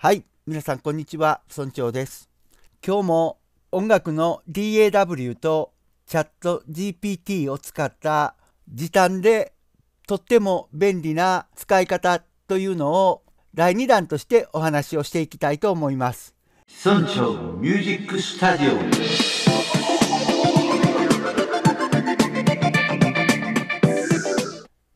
はい、皆さんこんにちは、村長です。今日も音楽の DAW とチャット GPT を使った時短でとっても便利な使い方というのを第2弾としてお話をしていきたいと思います。村長ミュージックスタジオ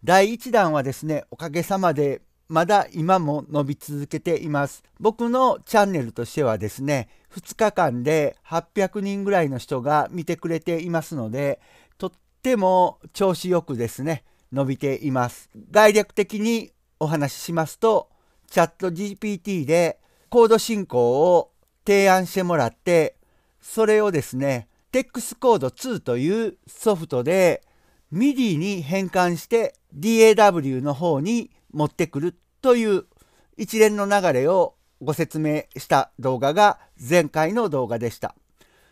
第1弾はですね、おかげさまでまだ今も伸び続けています。僕のチャンネルとしてはですね、2日間で800人ぐらいの人が見てくれていますので、とっても調子よくですね、伸びています。概略的にお話ししますと、チャット GPT でコード進行を提案してもらって、それをですね、TEX コード2というソフトで MIDI に変換して DAW の方に持ってくるという一連の流れをご説明した動画が前回の動画でした。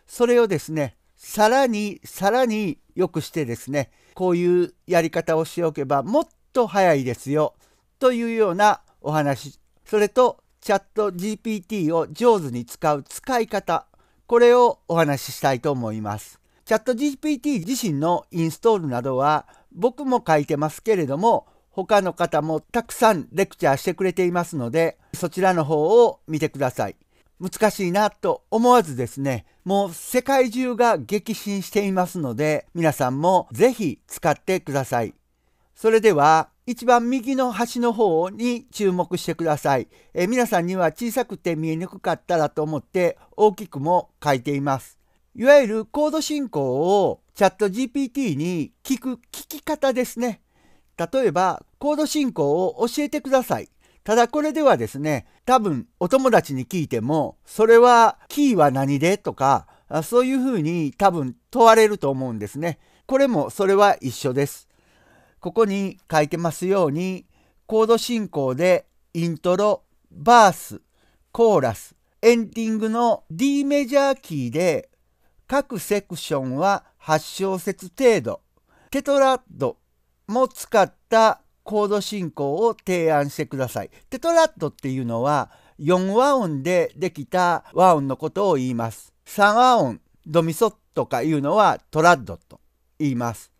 それをですね、さらにさらに良くしてですね、こういうやり方をしておけばもっと早いですよというようなお話、それとチャット GPT を上手に使う使い方、これをお話ししたいと思います。チャット GPT 自身のインストールなどは僕も書いてますけれども他の方もたくさんレクチャーしてくれていますのでそちらの方を見てください。難しいなと思わずですねもう世界中が激震していますので皆さんもぜひ使ってください。それでは一番右の端の方に注目してください。え皆さんには小さくて見えにくかったらと思って大きくも書いています。いわゆるコード進行をチャット GPT に聞く聞き方ですね。例えばコード進行を教えてください。ただこれではですね、多分お友達に聞いても、それはキーは何でとか、そういうふうに多分問われると思うんですね。これもそれは一緒です。ここに書いてますように、コード進行でイントロ、バース、コーラス、エンディングの D メジャーキーで各セクションは8小節程度、テトラッドも使ったコード進行を提案してください。テトラッドっていうのは4和音でできた和音のことを言います。3和音、ドミソとかいうのはトラッドと言います。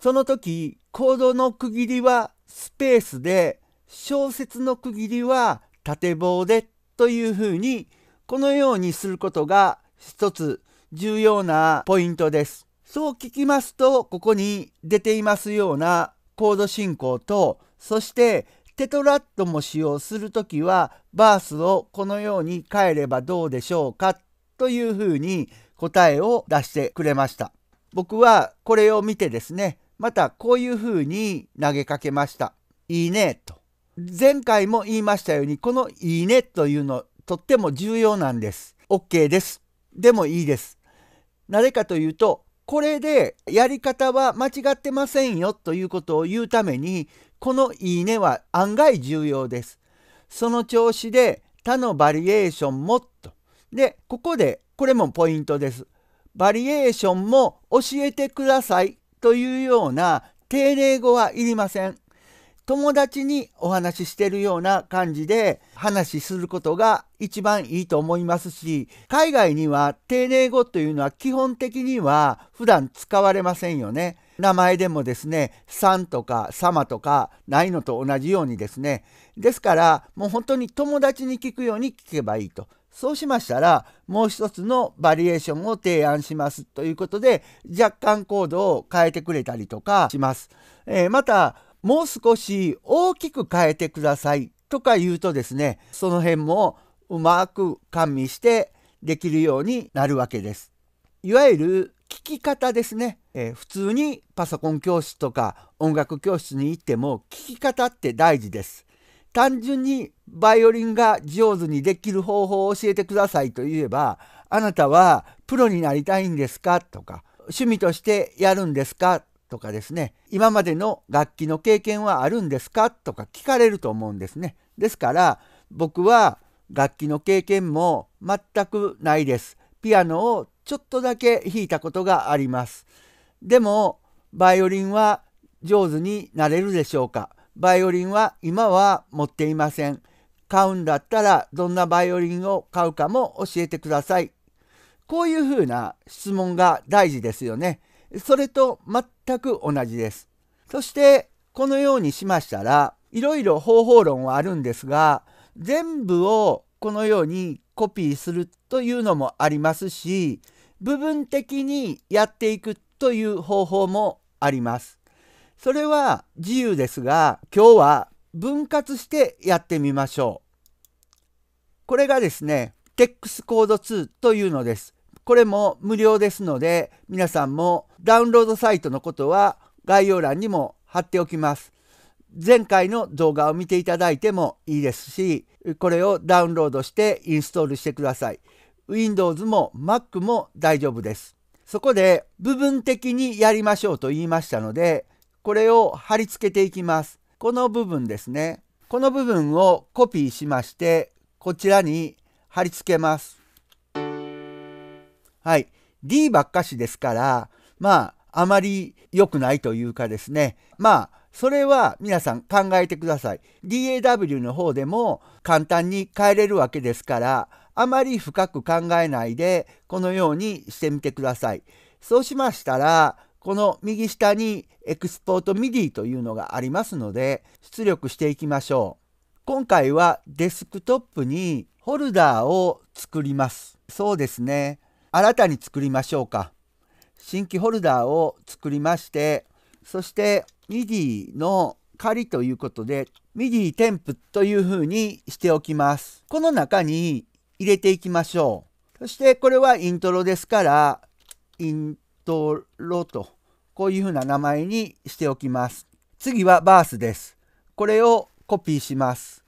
その時、コードの区切りはスペースで、小節の区切りは縦棒でというふうに、このようにすることが一つ重要なポイントです。そう聞きますと、ここに出ていますようなコード進行と、そしてテトラッドも使用するときは、バースをこのように変えればどうでしょうかというふうに答えを出してくれました。僕はこれを見てですね、またこういうふうに投げかけました。いいねと。前回も言いましたように、このいいねというのとっても重要なんです。OK です。でもいいです。なぜかというと、これでやり方は間違ってませんよということを言うために、このいいねは案外重要です。その調子で他のバリエーションもっと。で、ここでこれもポイントです。バリエーションも教えてくださいというような丁寧語はいりません。友達にお話ししてるような感じで話しすることが一番いいと思いますし、海外には丁寧語というのは基本的には普段使われませんよね。名前でもですね、さんとか様とかないのと同じようにですね。ですから、もう本当に友達に聞くように聞けばいいと。そうしましたら、もう一つのバリエーションを提案しますということで、若干コードを変えてくれたりとかします。えー、また、もう少し大きく変えてくださいとか言うとですね、その辺もうまく加味してできるようになるわけです。いわゆる聞き方ですね、えー、普通にパソコン教室とか音楽教室に行っても聞き方って大事です。単純にバイオリンが上手にできる方法を教えてくださいと言えば、あなたはプロになりたいんですかとか、趣味としてやるんですかとかですね、今までの楽器の経験はあるんですか？とか聞かれると思うんですね。ですから、僕は楽器の経験も全くないです。ピアノをちょっとだけ弾いたことがあります。でも、バイオリンは上手になれるでしょうか？バイオリンは今は持っていません。買うんだったらどんなバイオリンを買うかも教えてください。こういうふうな質問が大事ですよね。それと全く同じです。そしてこのようにしましたらいろいろ方法論はあるんですが全部をこのようにコピーするというのもありますし部分的にやっていくという方法もあります。それは自由ですが今日は分割してやってみましょう。これがですね TEX コード2というのです。これも無料ですので皆さんもダウンロードサイトのことは概要欄にも貼っておきます。前回の動画を見ていただいてもいいですしこれをダウンロードしてインストールしてください。Windows も Mac も大丈夫です。そこで部分的にやりましょうと言いましたのでこれを貼り付けていきます。この部分ですね。この部分をコピーしましてこちらに貼り付けます。はい。D ばっかしですからまああまり良くないというかですねまあそれは皆さん考えてください。DAW の方でも簡単に変えれるわけですから、あまり深く考えないで、このようにしてみてください。そうしましたら、この右下にエクスポート MIDI というのがありますので、出力していきましょう。今回はデスクトップにホルダーを作ります。そうですね。新たに作りましょうか。新規ホルダーを作りまして、そして MIDI の仮ということで MIDI 添付というふうにしておきます。この中に入れていきましょう。そしてこれはイントロですからイントロとこういうふうな名前にしておきます。次はバースです。これをコピーします。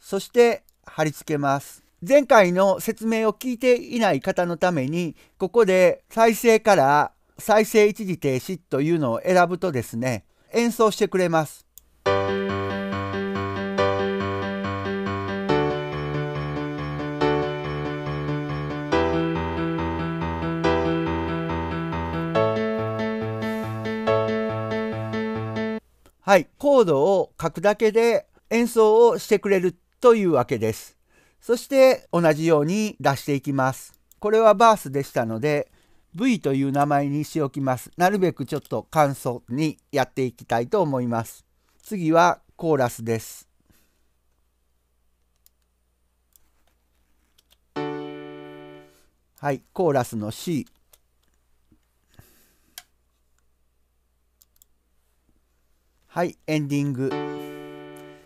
そして貼り付けます。前回の説明を聞いていない方のためにここで再生から再生一時停止というのを選ぶとですね演奏してくれます。はい、コードを書くだけで演奏をしてくれるというわけです。そして同じように出していきます。これはバースでしたので V という名前にしておきます。なるべくちょっと簡素にやっていきたいと思います。次はコーラスです。はい、コーラスの C。はい、エンディング。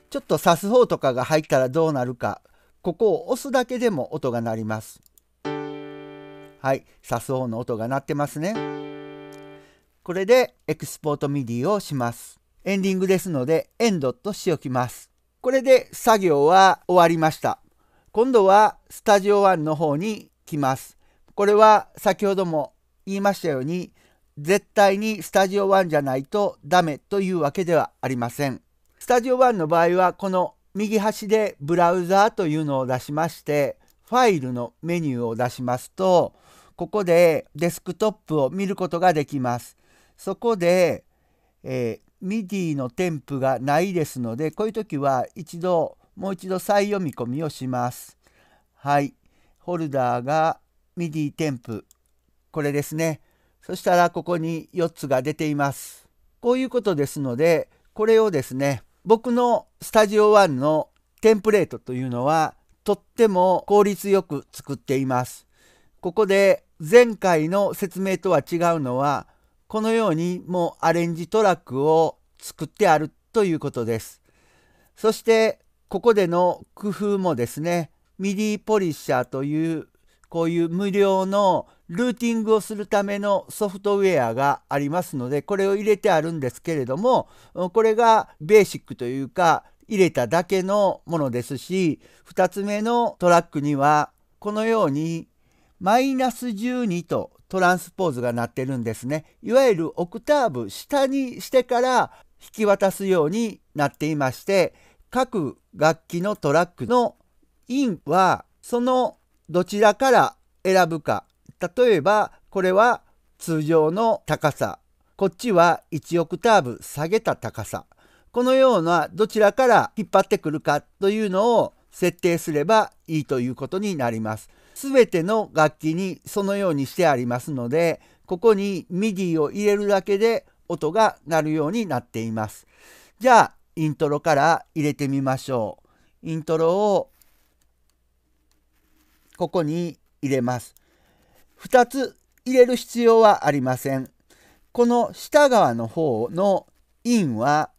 ちょっと刺す方とかが入ったらどうなるか、ここを押すだけでも音が鳴ります。はい、サスフォーの音が鳴ってますね。これでエクスポート MIDI をします。エンディングですのでエンドとしておきます。これで作業は終わりました。今度は Studio Oneの方に来ます。これは先ほども言いましたように絶対に Studio Oneじゃないとダメというわけではありません。 Studio Oneの場合はこの右端でブラウザーというのを出しましてファイルのメニューを出しますとここでデスクトップを見ることができます。そこで、えー、MIDI の添付がないですので、こういう時は一度、もう一度再読み込みをします。はい。ホルダーが MIDI 添付。これですね。そしたらここに4つが出ています。こういうことですので、これをですね、僕のスタジオ1のテンプレートというのはとっても効率よく作っています。ここで前回の説明とは違うのはこのようにもうアレンジトラックを作ってあるということです。そしてここでの工夫もですね MIDI ポリッシャーというこういう無料のルーティングをするためのソフトウェアがありますのでこれを入れてあるんですけれどもこれがベーシックというか入れただけのものですし2つ目のトラックにはこのようにマイナス12とトランスポーズがなってるんですね。いわゆるオクターブ下にしてから引き渡すようになっていまして各楽器のトラックのインはそのどちらから選ぶか例えばこれは通常の高さこっちは1オクターブ下げた高さこのようなどちらから引っ張ってくるかというのを設定すればいいということになります。すべての楽器にそのようにしてありますので、ここに MIDI を入れるだけで音が鳴るようになっています。じゃあ、イントロから入れてみましょう。イントロをここに入れます。2つ入れる必要はありません。この下側の方のインは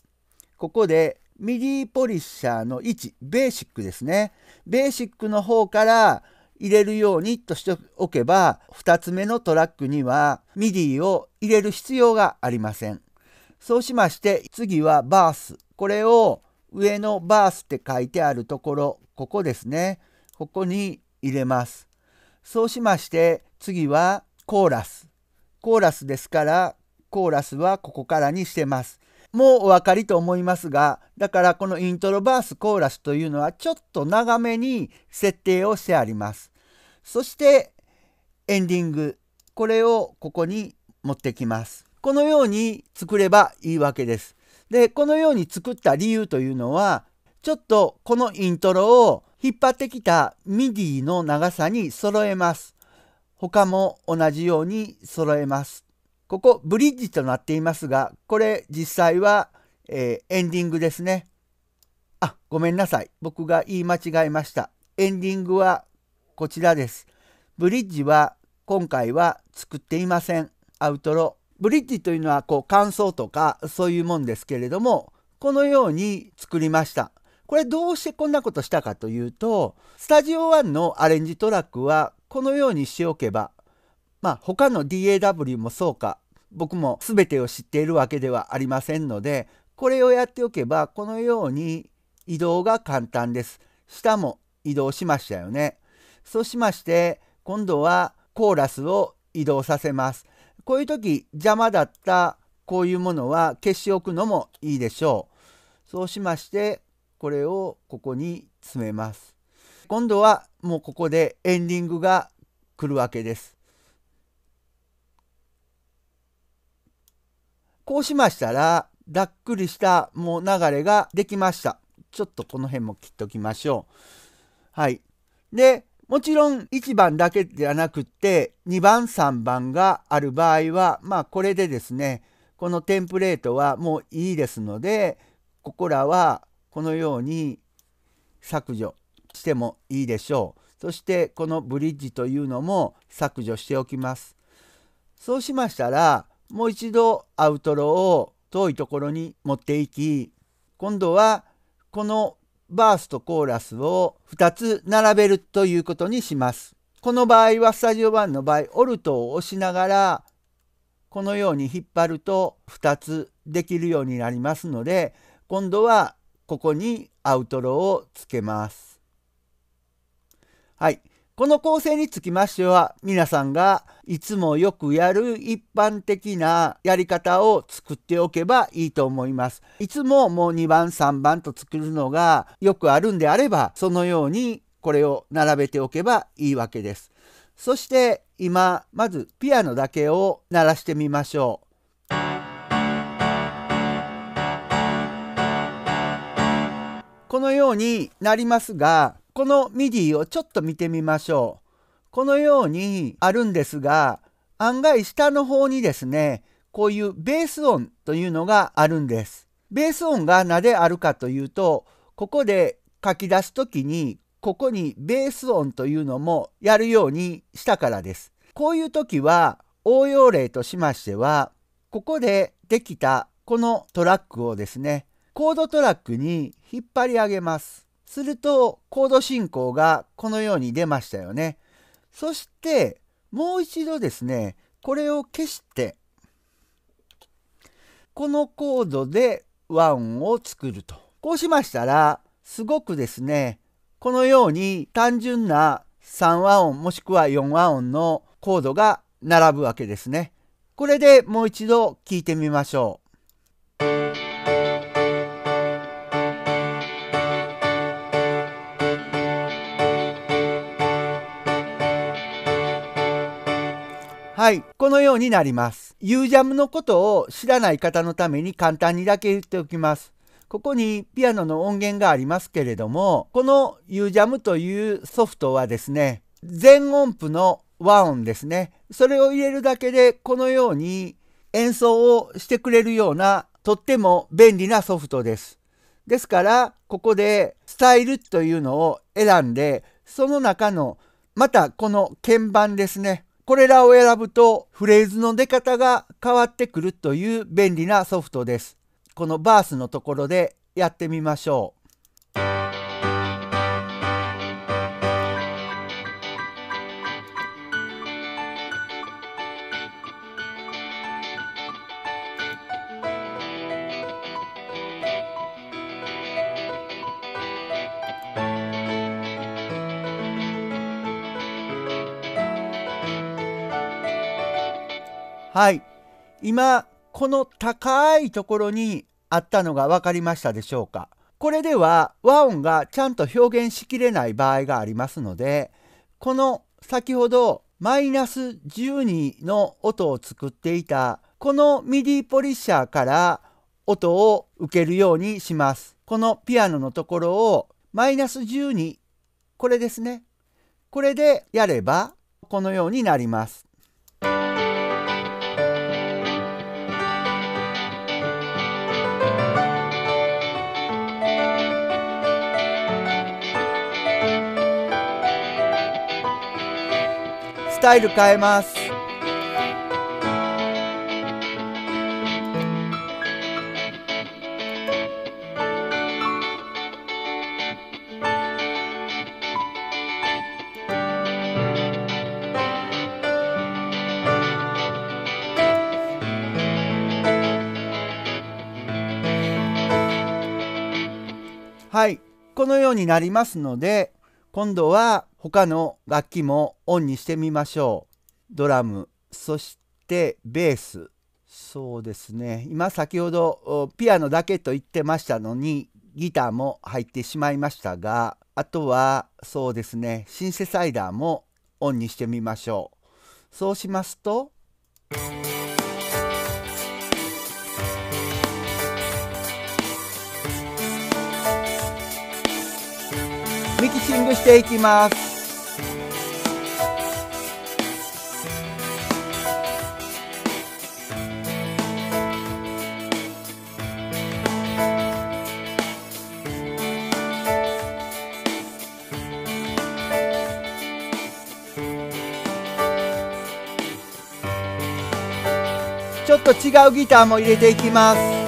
ここでミディポリッシャーの位置、ベーシックですね。ベーシックの方から入れるようにとしておけば、2つ目のトラックには MIDIを入れる必要がありません。そうしまして、次はバース。これを上のバースって書いてあるところ、ここですね。ここに入れます。そうしまして、次はコーラス。コーラスですから、コーラスはここからにしてます。もうお分かりと思いますが、だからこのイントロバースコーラスというのはちょっと長めに設定をしてあります。そしてエンディング。これをここに持ってきます。このように作ればいいわけです。で、このように作った理由というのは、ちょっとこのイントロを引っ張ってきた MIDI の長さに揃えます。他も同じように揃えます。ここブリッジとなっていますが、これ実際は、えー、エンディングですね。あ、ごめんなさい。僕が言い間違えました。エンディングはこちらです。ブリッジは今回は作っていません。アウトロ。ブリッジというのはこう感想とかそういうもんですけれども、このように作りました。これどうしてこんなことしたかというと、スタジオ1のアレンジトラックはこのようにしておけば、まあ他の DAW もそうか僕も全てを知っているわけではありませんのでこれをやっておけばこのように移動が簡単です。下も移動しましたよね。そうしまして今度はコーラスを移動させます。こういう時邪魔だったこういうものは消しておくのもいいでしょう。そうしましてこれをここに詰めます。今度はもうここでエンディングが来るわけです。こうしましたら、ざっくりしたもう流れができました。ちょっとこの辺も切っておきましょう。はい。で、もちろん1番だけではなくって2番3番がある場合はまあこれでですねこのテンプレートはもういいですのでここらはこのように削除してもいいでしょう。そしてこのブリッジというのも削除しておきます。そうしましたらもう一度アウトロを遠いところに持っていき今度はこのバースとコーラスを2つ並べるということにします。この場合はスタジオ版の場合オルトを押しながらこのように引っ張ると2つできるようになりますので今度はここにアウトロをつけます。はい。この構成につきましては皆さんがいつもよくやる一般的なやり方を作っておけばいいと思います。いつももう2番3番と作るのがよくあるんであればそのようにこれを並べておけばいいわけです。そして今まずピアノだけを鳴らしてみましょう。このようになりますがこの MIDI をちょっと見てみましょう。このようにあるんですが、案外下の方にですね、こういうベース音というのがあるんです。ベース音がなぜあるかというと、ここで書き出す時に、ここにベース音というのもやるようにしたからです。こういう時は応用例としましては、ここでできたこのトラックをですね、コードトラックに引っ張り上げます。するとコード進行がこのように出ましたよね。そしてもう一度ですねこれを消してこのコードで和音を作ると。こうしましたらすごくですねこのように単純な3和音もしくは4和音のコードが並ぶわけですね。これでもう一度聞いてみましょう。はい、このようになります。U ジャムのことを知らない方のために簡単にだけ言っておきます。ここにピアノの音源がありますけれども、この UJAM というソフトはですね、全音符の和音ですね。それを入れるだけでこのように演奏をしてくれるようなとっても便利なソフトです。ですからここでスタイルというのを選んでその中のまたこの鍵盤ですねこれらを選ぶとフレーズの出方が変わってくるという便利なソフトです。このバースのところでやってみましょう。はい。今、この高いところにあったのが分かりましたでしょうか。これでは和音がちゃんと表現しきれない場合がありますので、この先ほどマイナス12の音を作っていたこのミディポリッシャーから音を受けるようにします。このピアノのところをマイナス12これですね。これでやればこのようになります。タイル変えます。はい。このようになりますので今度は他の楽器もオンにしてみましょう。ドラム、そしてベース。そうですね。今先ほどピアノだけと言ってましたのにギターも入ってしまいましたが、あとはそうですね、シンセサイダーもオンにしてみましょう。そうしますと、ミキシングしていきます。ちょっと違うギターも入れていきます。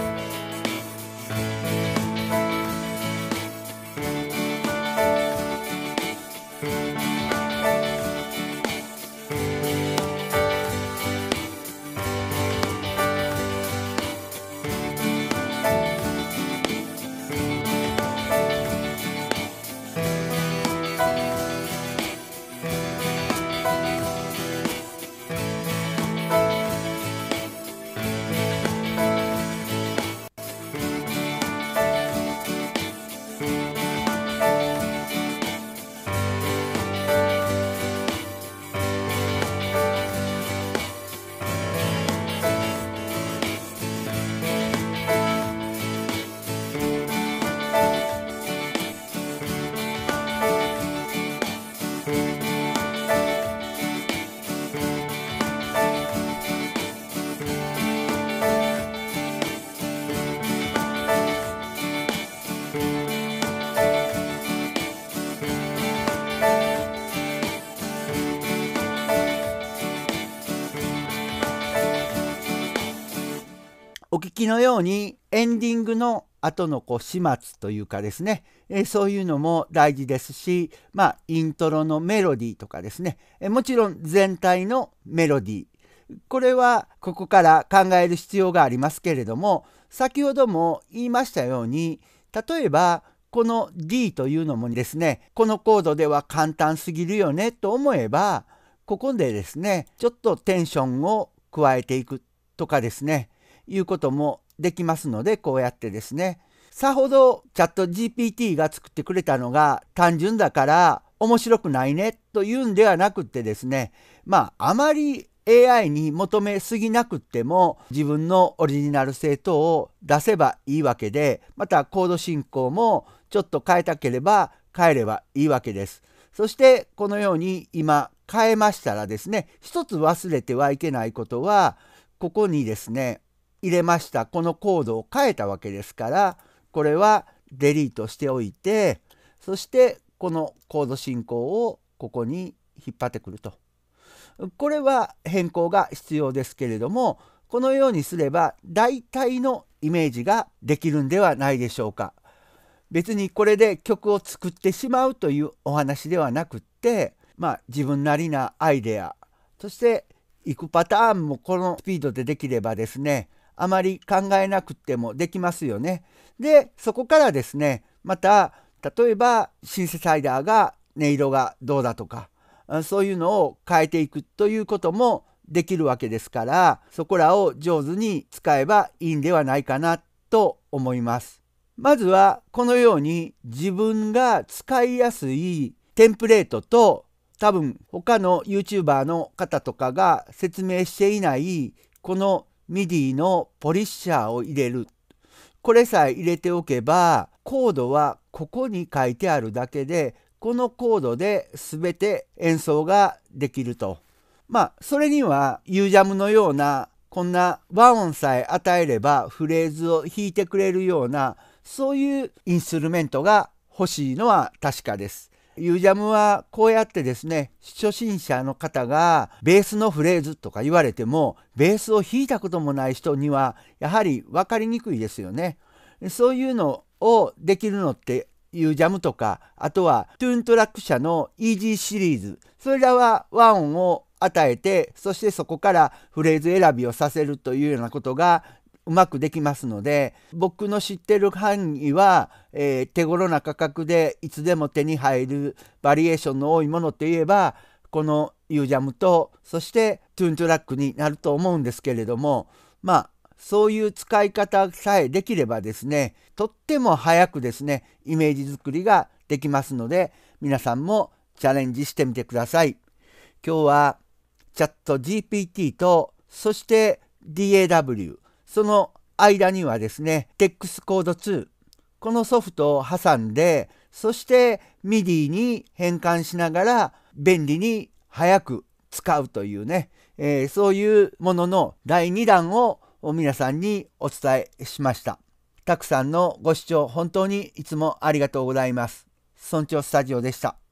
きのようにエンディングの後のこう始末というかですね、えそういうのも大事ですし、まあ、イントロのメロディーとかですね、えもちろん全体のメロディー。これはここから考える必要がありますけれども先ほども言いましたように例えばこの D というのもですねこのコードでは簡単すぎるよねと思えばここでですねちょっとテンションを加えていくとかですね。いうこともできますのでこうやってですねさほどチャット GPT が作ってくれたのが単純だから面白くないねというんではなくってですねまああまり AI に求めすぎなくっても自分のオリジナル性等を出せばいいわけでまたコード進行もちょっと変えたければ変えればいいわけです。そしてこのように今変えましたらですね一つ忘れてはいけないことはここにですね入れましたこのコードを変えたわけですからこれはデリートしておいてそしてこのコード進行をここに引っ張ってくると。これは変更が必要ですけれどもこのようにすれば大体のイメージができるんではないでしょうか。別にこれで曲を作ってしまうというお話ではなくってまあ自分なりなアイデアそして行くパターンもこのスピードでできればですねあまり考えなくてもできますよね。でそこからですねまた例えばシンセサイダーが音色がどうだとかそういうのを変えていくということもできるわけですからそこらを上手に使えばいいんではないかなと思います。まずはこのように自分が使いやすいテンプレートと多分他の YouTuber の方とかが説明していないこの MIDI のポリッシャーを入れるこれさえ入れておけばコードはここに書いてあるだけでこのコードで全て演奏ができると。まあそれには UJAM のようなこんな和音さえ与えればフレーズを弾いてくれるようなそういうインストゥルメントが欲しいのは確かです。 UJAMはこうやってですね初心者の方がベースのフレーズとか言われてもベースを弾いたこともない人にはやはり分かりにくいですよね。そういうのをできるのって UJAMとかあとはトゥーントラック社の EG シリーズそれらは和音を与えてそしてそこからフレーズ選びをさせるというようなことがうまくできますので僕の知ってる範囲は、えー、手頃な価格でいつでも手に入るバリエーションの多いものといえばこのユージャムとそしてトゥーントラックになると思うんですけれどもまあそういう使い方さえできればですねとっても早くですねイメージ作りができますので皆さんもチャレンジしてみてください。今日はチャット GPT とそして DAW その間にはですね TEX コード2このソフトを挟んでそして MIDI に変換しながら便利に早く使うというね、えー、そういうものの第2弾を皆さんにお伝えしました。たくさんのご視聴本当にいつもありがとうございます。村長スタジオでした。